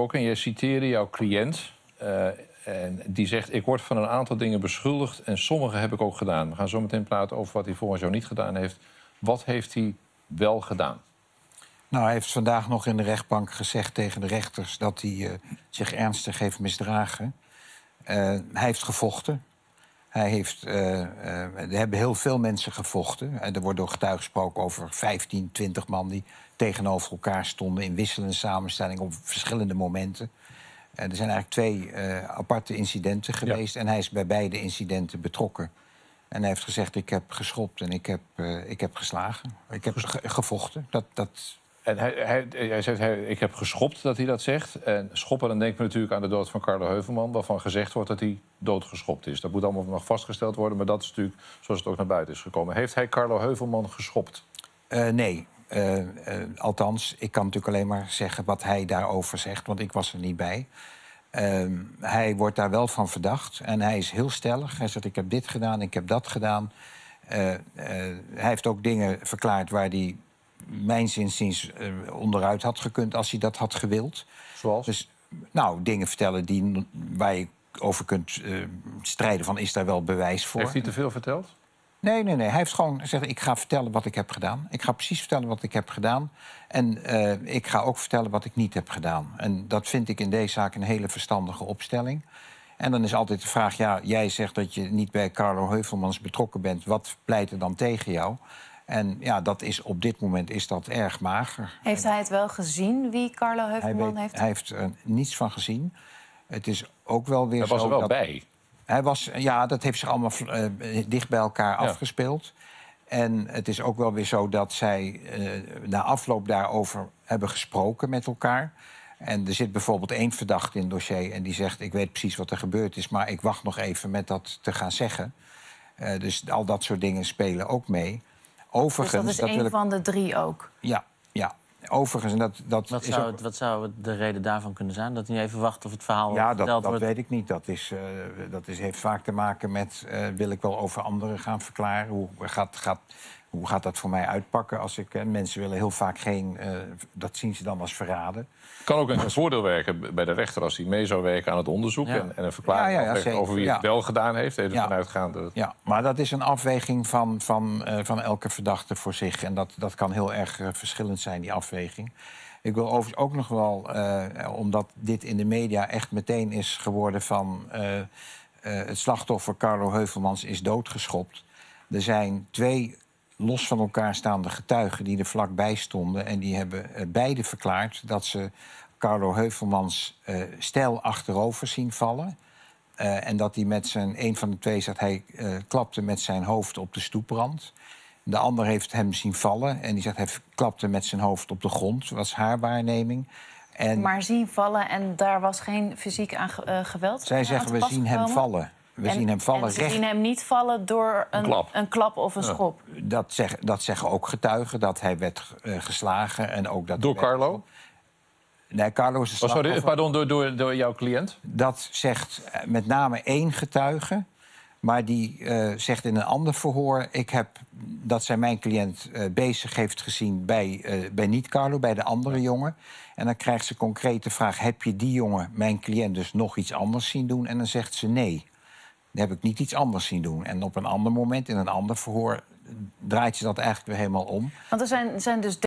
Ook en jij citeerde jouw cliënt. eh, en die zegt: Ik word van een aantal dingen beschuldigd en sommige heb ik ook gedaan. We gaan zo meteen praten over wat hij volgens jou niet gedaan heeft. Wat heeft hij wel gedaan? Nou, hij heeft vandaag nog in de rechtbank gezegd tegen de rechters dat hij eh, zich ernstig heeft misdragen. Eh, hij heeft gevochten. Hij heeft, eh, eh, er hebben heel veel mensen gevochten. En er wordt door getuigen gesproken over 15, 20 man die tegenover elkaar stonden in wisselende samenstelling op verschillende momenten. Eh, er zijn eigenlijk twee eh, aparte incidenten geweest en hij is bij beide incidenten betrokken. En hij heeft gezegd: Ik heb geschopt en ik heb, eh, ik heb geslagen. Ik heb ge- gevochten. Dat, dat, Hij, hij, zegt: Ik heb geschopt dat hij dat zegt. En schoppen, dan denken we natuurlijk aan de dood van Carlo Heuvelman. Waarvan gezegd wordt dat hij doodgeschopt is. Dat moet allemaal nog vastgesteld worden. Maar dat is natuurlijk zoals het ook naar buiten is gekomen. Heeft hij Carlo Heuvelman geschopt? Eh, nee. Eh, eh, althans, ik kan natuurlijk alleen maar zeggen wat hij daarover zegt, want ik was er niet bij. Ehm, hij wordt daar wel van verdacht en hij is heel stellig. Hij zegt: Ik heb dit gedaan, ik heb dat gedaan. Hij heeft ook dingen verklaard waar hij, inziens, eh, onderuit had gekund als hij dat had gewild. Zoals? Dus, nou, dingen vertellen die, waar je over kunt eh, strijden: van is daar wel bewijs voor? Heeft hij te veel verteld? Nee, nee, nee. Hij heeft gewoon gezegd: ik ga vertellen wat ik heb gedaan. Ik ga precies vertellen wat ik heb gedaan. En eh, ik ga ook vertellen wat ik niet heb gedaan. En dat vind ik in deze zaak een hele verstandige opstelling. En dan is altijd de vraag: ja, jij zegt dat je niet bij Carlo Heuvelmans betrokken bent. Wat pleit er dan tegen jou? En ja, dat is op dit moment is dat erg mager. Heeft hij het wel gezien wie Carlo Hij, Heuvelman weet- heeft? hij heeft er niets van gezien. Het is ook wel weer Hij zo was er wel dat- bij. hij was, ja, dat heeft zich allemaal eh, dicht bij elkaar afgespeeld. En het is ook wel weer zo dat zij eh, na afloop daarover hebben gesproken met elkaar. En er zit bijvoorbeeld één verdachte in het dossier en die zegt: Ik weet precies wat er gebeurd is, maar ik wacht nog even met dat te gaan zeggen. Eh, dus al dat soort dingen spelen ook mee. Dus Overigens, dat is ik- van de drie ook. ja, ja. Overigens, en dat, dat Wat is zou, ook- het- wat zou de reden daarvan kunnen zijn? Dat hij even wacht of het verhaal Ja, dat, verteld dat wordt? weet ik niet. Dat, is, eh, dat is, heeft vaak te maken met... eh, wil ik wel over anderen gaan verklaren? Hoe gaat, gaat, hoe gaat dat voor mij uitpakken? Als ik, eh, mensen willen heel vaak geen... eh, dat zien ze dan als verraden. Kan ook een voordeel werken bij de rechter als hij mee zou werken aan het onderzoek. Ja. En, en een verklaring Ja, over wie het wel gedaan heeft. Even Ja. vanuitgaande. dat Ja, maar dat is een afweging van, van, eh, van elke verdachte voor zich. En dat, dat kan heel erg verschillend zijn, die afweging. Ik wil overigens ook nog wel, omdat dit in de media echt meteen is geworden van... het slachtoffer Carlo Heuvelmans is doodgeschopt. Er zijn twee los van elkaar staande getuigen die er vlakbij stonden... en die hebben eh, beide verklaard dat ze Carlo Heuvelmans eh stijl achterover zien vallen... Eh, en dat hij met zijn, een van de twee zegt, hij klapte met zijn hoofd op de stoeprand. De ander heeft hem zien vallen en die zegt, hij klapte met zijn hoofd op de grond. Dat was haar waarneming. En Maar zien vallen en daar was geen fysiek aan ge- geweld zij zeggen, we zien hem vallen. We En- zien hem vallen recht. zien hem niet vallen door een, klap. een klap of een schop. Dat, zeg, dat zeggen ook getuigen, dat hij werd eh, geslagen. En ook dat Door werd- Carlo? Nee, Carlo is de Oh, sorry, pardon, door, door, door jouw cliënt? Dat zegt eh, met name één getuige. Maar die eh, zegt in een ander verhoor... Ik heb, dat zij mijn cliënt eh, bezig heeft gezien bij, eh, bij niet-Carlo, bij de andere jongen. En dan krijgt ze concreet de vraag... heb je die jongen, mijn cliënt, dus nog iets anders zien doen? En dan zegt ze nee. Heb ik niet iets anders zien doen. En op een ander moment, in een ander verhoor... draait ze dat eigenlijk weer helemaal om. Want er zijn, zijn dus